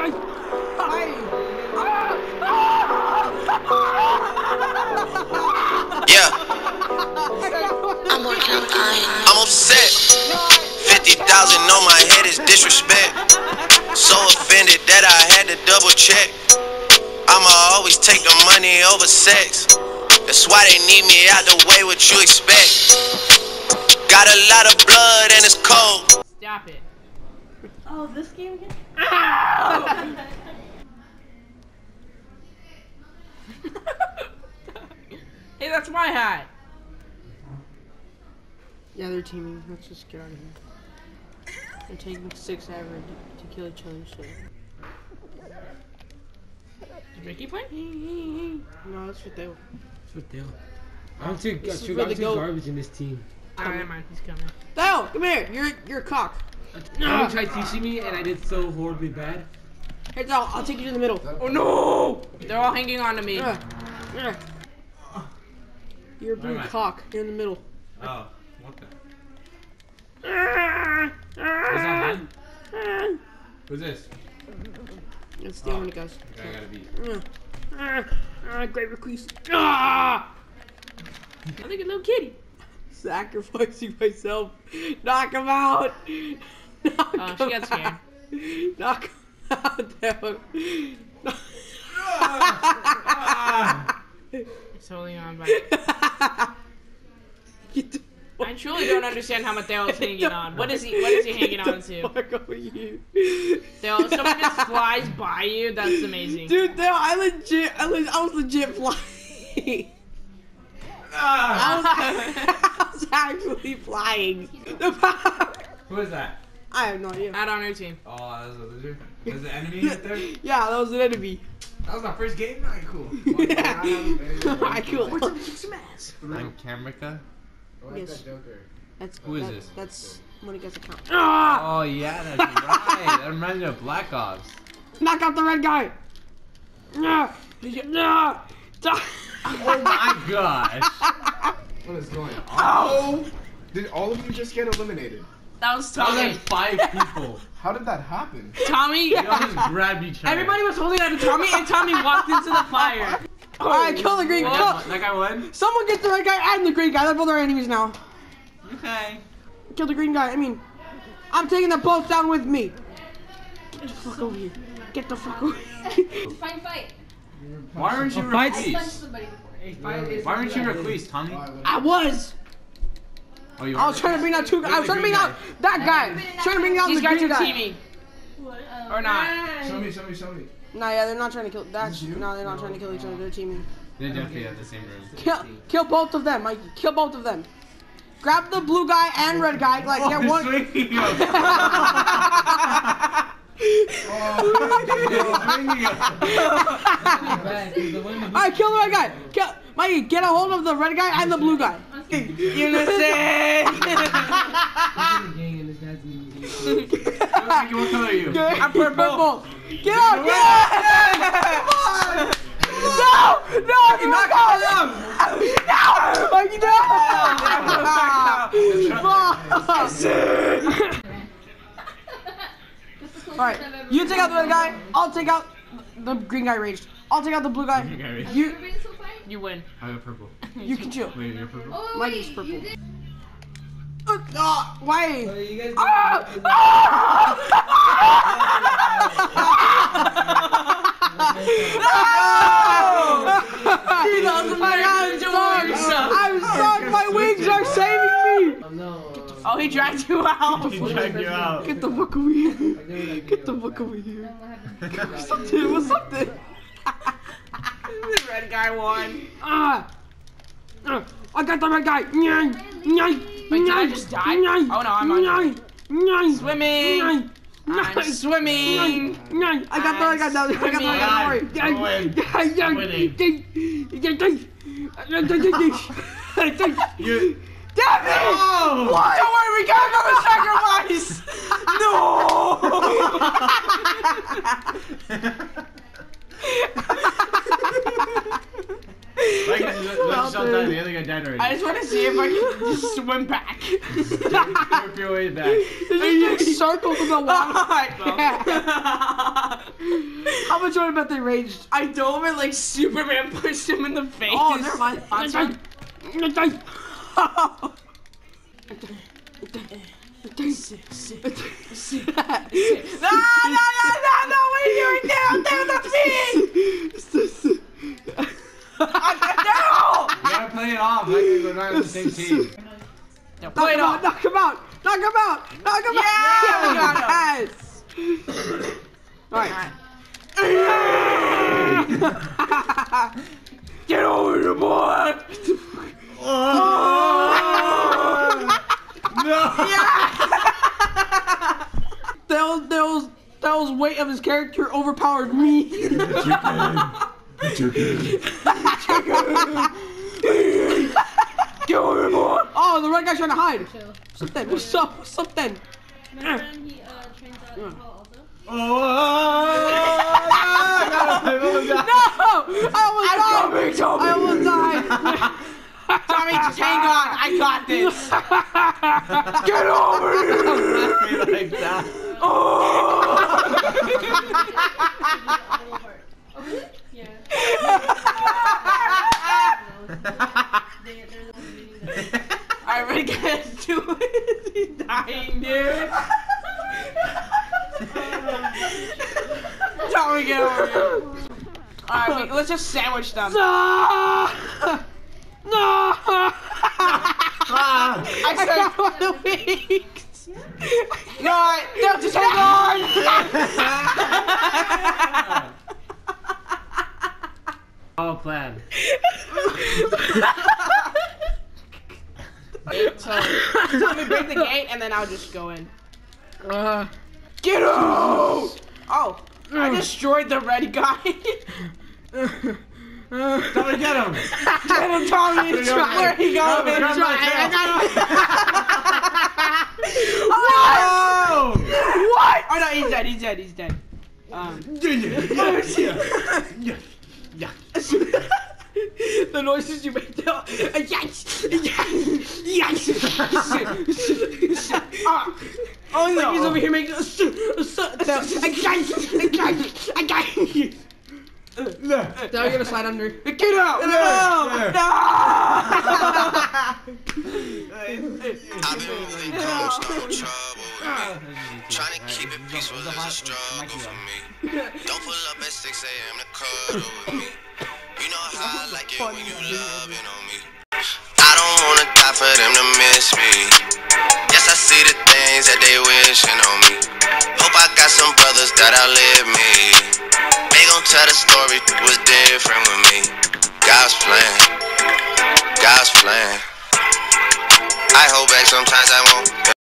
Yeah. I'm upset. 50,000 on my head is disrespect. So offended that I had to double check. I'ma always take the money over sex. That's why they need me out the way, what you expect. Got a lot of blood and it's cold. Stop it. Oh, this game again? Hey, that's my hat. Yeah, they're teaming. Let's just get out of here. They're taking six ever to, to kill each other. So. Did Ricky play? No, that's what they. That's what they I'm too, This is too, I'm they too go. garbage in this team. Oh, never mind. He's coming. Dale, come here. You're you're a cock. No. You tried teaching me and I did so horribly bad. Hey, Dale, I'll take you to the middle. Oh no! They're all hanging on to me. Yeah. Yeah. You're a blue Where I? cock. You're in the middle. Oh, what the? What's that man? Who's this? It's the only guys. The guy I gotta beat. Ah, ah, ah, great request. Ah! I think a little kitty. Sacrificing myself. Knock him out. Knock Oh, she got scared. out. Knock him out. It's holding on by. I truly don't understand how Mateo is hanging on. What is he? What is he hanging on the to? fuck over you. If someone just flies by you, that's amazing. Dude, Dale, I legit, I, le- I was legit flying. Ah. I, was, I was actually flying. Who is that? I have no idea. Add on our team. Oh, that's a loser. There's an enemy there. Yeah, that was an enemy. That was my first game. Alright, cool. Alright, cool. I'm Kamrika. Oh, yes. That's, Who is that- this? That's when he gets a count. Ah! Oh yeah, that's right. That reminds me of Black Ops. Knock out the red guy! Nah! Nah! Die! Oh my gosh. What is going on? Did all of you just get eliminated? That was That was Tommy. like five people. How did that happen? Tommy. They all just grabbed each other. Everybody was holding on to Tommy, and Tommy walked into the fire. Alright, kill the green guy- that guy won? Someone get the red guy and the green guy. They're both our enemies now. Okay. Kill the green guy. I mean, I'm taking them both down with me. Get the fuck over here. Get the fuck over here. Fight, fight. Why aren't you Punch released? somebody before. Why aren't you released, Tommy? I was. Oh, you I was trying to bring out two. I was trying to bring out that guy. Trying to bring out the guys green are guy. teaming, or not? Show me, show me, show me. Nah, yeah, they're not trying to kill. That's you? no, they're not trying to kill each other. They're teaming. They definitely have the same room. Kill, kill both of them, Mikey. Kill both of them. Grab the blue guy and red guy. Like get one. Oh, Alright, kill the red guy. Kill, Mikey, get a hold of the red guy and the blue guy. Mikey, what color are you? I'm purple. Get out! Get out! No! No! You knock out No! Mikey, no! Alright, you take out the red guy. I'll take out the green guy raged. I'll take out the blue guy. Green guy. You Everybody so far? You win. I got purple. you can chill. Wait, you're purple? Oh, Mine wait, is purple. you did- Uh, uh, why? you guys Ah! No! I'm stuck. I'm stuck. My wings are saving me. Oh, he dragged you out. He dragged you out. Get the fuck over here. Get the fuck over here. What's up, dude? What's up, dude? The red guy won. Ah! Ah, I got the red guy. Nyai, nyai, Wait, did I nyai, just die? nyai, Oh, no, I'm on. nyai, nyai, Swimming. nyai, I'm nyai, swimming. nyai, nyai. I got the red guy now. I got the red guy. Don't worry. I'm winning. You. Damn it! Oh! What? Don't worry, we got another sacrifice. Like, let yourself die. The other guy died already. I just want to see if I can just swim back. Work your way back. There's just circles in the water. Alright, oh, well. How much you want to bet they raged? I dove and like Superman pushed him in the face. Oh, never mind. That's fine. No, no, no, no, no, what are you doing? Damn, damn, that's me! No! You play it off like we're not on the same team. Knock him out, knock him out, knock him out, knock him out! Yeah, we got him. Yes! Alright. Get over here, boy! Oh. That was, that was, that was weight of his character overpowered me. Get over here, boy! Oh, the red guy's trying to hide. What's up then? What's up? What's up then? My friend, he uh, trains out in Paul also. No! I almost died! I almost died! Tommy, just hang on. I got this. Get over here! like that. Yeah. They, they're the ones leading Alright. Do it. He's dying, dude. Tommy, get over here. Alright, wait, let's just sandwich them. No! No! I I said, got one of the weeks! no, I, no, just hang on. All plan. So, tell me break the gate, and then I'll just go in. Uh, Get out! Oh, I destroyed the red guy. Somebody get him! Get him, Tommy. Him. Where he No, going? grab my What? Oh! What? Oh no, he's dead. He's dead. He's dead. Um, the oh Like no. he's over here making I got you! I got you! I got you! Now you're gonna slide under. Get out! Yeah. No! I've been moving close, no trouble. Trying to keep it peaceful is a struggle for me. Don't pull up at 6 a.m. to cuddle with me. You know how I like it when you loving on me. I don't wanna die for them to miss me. Yes, I see that outlive me. They gon' tell the story was different with me. God's plan, God's plan. I hold back sometimes I won't.